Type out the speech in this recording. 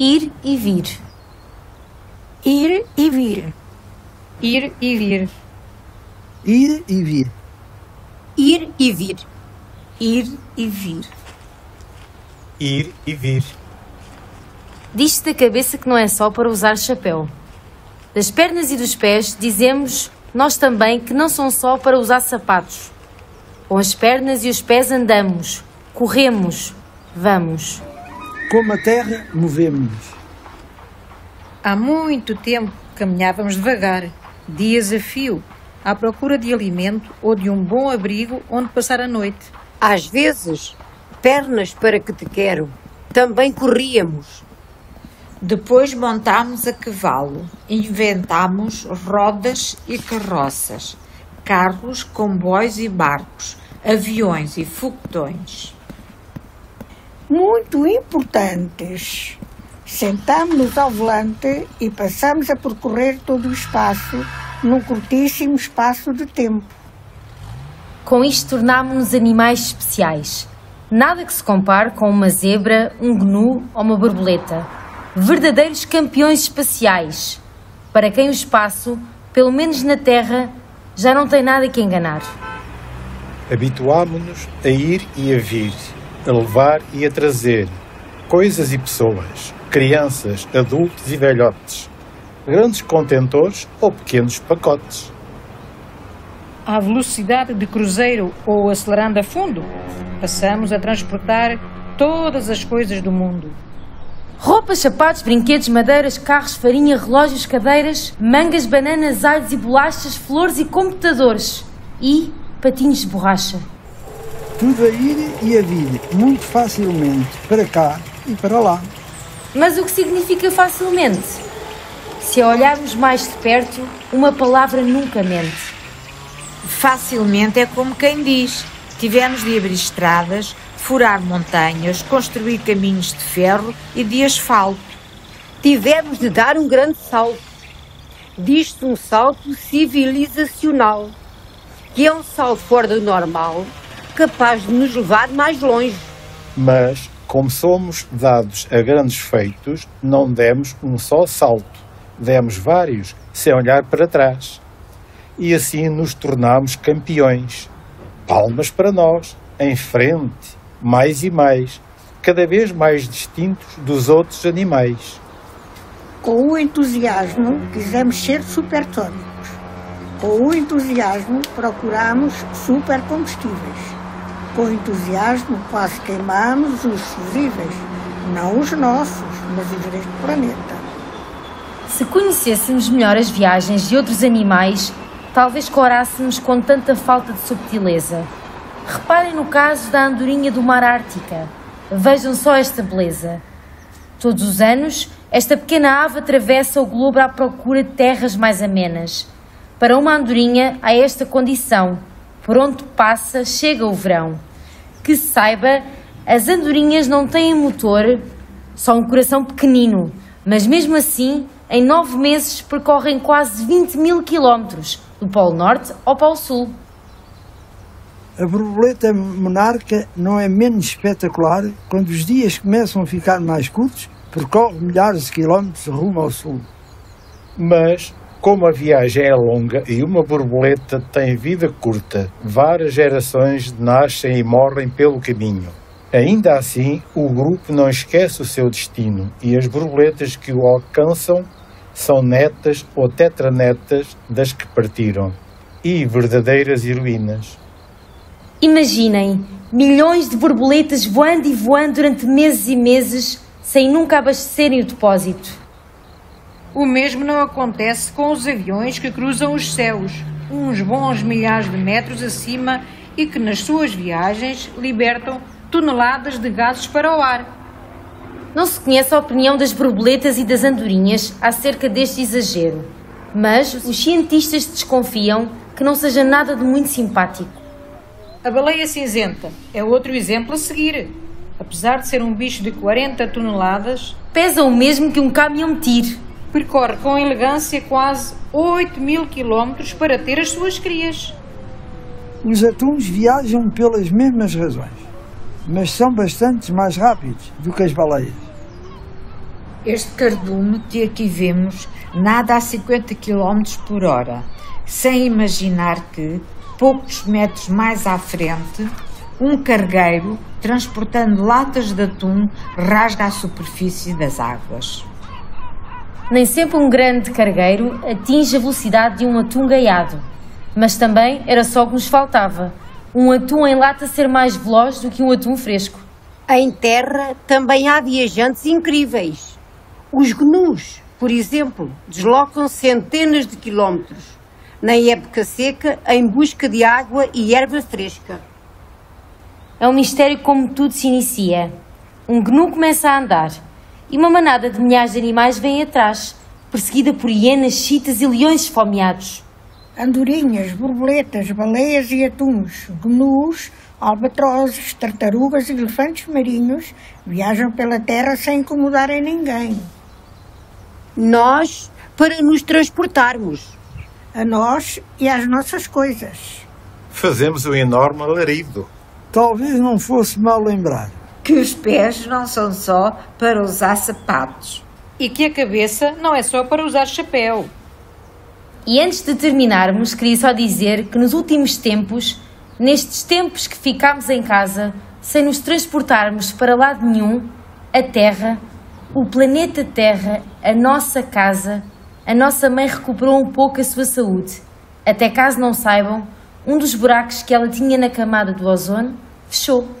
Ir e vir. Ir e vir. Ir e vir. Ir e vir. Ir e vir. Ir e vir. Ir e vir. Diz-se da cabeça que não é só para usar chapéu. Das pernas e dos pés dizemos nós também que não são só para usar sapatos. Com as pernas e os pés andamos, corremos, vamos. Como a terra, movemos-nos. Há muito tempo caminhávamos devagar, dias a fio, à procura de alimento ou de um bom abrigo onde passar a noite. Às vezes, pernas para que te quero, também corríamos. Depois montámos a cavalo, inventámos rodas e carroças, carros, comboios e barcos, aviões e foguetões. Muito importantes. Sentámos-nos ao volante e passámos a percorrer todo o espaço num curtíssimo espaço de tempo. Com isto tornámos-nos animais especiais. Nada que se compare com uma zebra, um gnu ou uma borboleta. Verdadeiros campeões espaciais. Para quem o espaço, pelo menos na Terra, já não tem nada que enganar. Habituámo-nos a ir e a vir, a levar e a trazer, coisas e pessoas, crianças, adultos e velhotes, grandes contentores ou pequenos pacotes. À velocidade de cruzeiro ou acelerando a fundo, passamos a transportar todas as coisas do mundo. Roupas, sapatos, brinquedos, madeiras, carros, farinha, relógios, cadeiras, mangas, bananas, alhos e bolachas, flores e computadores. E patinhos de borracha. Tudo a ir e a vir, muito facilmente, para cá e para lá. Mas o que significa facilmente? Se a olharmos mais de perto, uma palavra nunca mente. Facilmente é como quem diz: tivemos de abrir estradas, furar montanhas, construir caminhos de ferro e de asfalto. Tivemos de dar um grande salto. Diz-se um salto civilizacional, que é um salto fora do normal, capaz de nos levar mais longe. Mas, como somos dados a grandes feitos, não demos um só salto, demos vários, sem olhar para trás. E assim nos tornamos campeões. Palmas para nós, em frente, mais e mais, cada vez mais distintos dos outros animais. Com o entusiasmo, quisemos ser supersónicos. Com o entusiasmo, procuramos supercombustíveis. Com entusiasmo, quase queimamos os fusíveis, não os nossos, mas os deste planeta. Se conhecêssemos melhor as viagens de outros animais, talvez corássemos com tanta falta de subtileza. Reparem no caso da andorinha do mar Ártica. Vejam só esta beleza. Todos os anos, esta pequena ave atravessa o globo à procura de terras mais amenas. Para uma andorinha, há esta condição: por onde passa, chega o verão. Que se saiba, as andorinhas não têm motor, só um coração pequenino, mas mesmo assim, em nove meses percorrem quase 20 mil quilómetros, do Polo Norte ao Polo Sul. A borboleta monarca não é menos espetacular quando os dias começam a ficar mais curtos, percorre milhares de quilómetros rumo ao sul. Mas, como a viagem é longa e uma borboleta tem vida curta, várias gerações nascem e morrem pelo caminho. Ainda assim, o grupo não esquece o seu destino e as borboletas que o alcançam são netas ou tetranetas das que partiram e verdadeiras heroínas. Imaginem milhões de borboletas voando e voando durante meses e meses sem nunca abastecerem o depósito. O mesmo não acontece com os aviões que cruzam os céus, uns bons milhares de metros acima e que nas suas viagens libertam toneladas de gases para o ar. Não se conhece a opinião das borboletas e das andorinhas acerca deste exagero, mas os cientistas desconfiam que não seja nada de muito simpático. A baleia cinzenta é outro exemplo a seguir. Apesar de ser um bicho de 40 toneladas, pesa o mesmo que um caminhão tiro. Percorre com elegância quase 8 mil quilómetros para ter as suas crias. Os atuns viajam pelas mesmas razões, mas são bastante mais rápidos do que as baleias. Este cardume que aqui vemos nada a 50 km por hora, sem imaginar que, poucos metros mais à frente, um cargueiro transportando latas de atum rasga a superfície das águas. Nem sempre um grande cargueiro atinge a velocidade de um atum gaiado, mas também era só o que nos faltava: um atum em lata ser mais veloz do que um atum fresco. Em terra também há viajantes incríveis. Os gnus, por exemplo, deslocam centenas de quilómetros na época seca em busca de água e erva fresca. É um mistério como tudo se inicia. Um gnu começa a andar e uma manada de milhares de animais vem atrás, perseguida por hienas, chitas e leões esfomeados. Andorinhas, borboletas, baleias e atuns, gnus, albatrozes, tartarugas e elefantes marinhos viajam pela terra sem incomodarem ninguém. Nós, para nos transportarmos. A nós e às nossas coisas. Fazemos um enorme alarido. Talvez não fosse mal lembrar. Que os pés não são só para usar sapatos. E que a cabeça não é só para usar chapéu. E antes de terminarmos, queria só dizer que nos últimos tempos, nestes tempos que ficámos em casa, sem nos transportarmos para lado nenhum, a Terra, o planeta Terra, a nossa casa, a nossa mãe recuperou um pouco a sua saúde. Até caso não saibam, um dos buracos que ela tinha na camada do ozono fechou.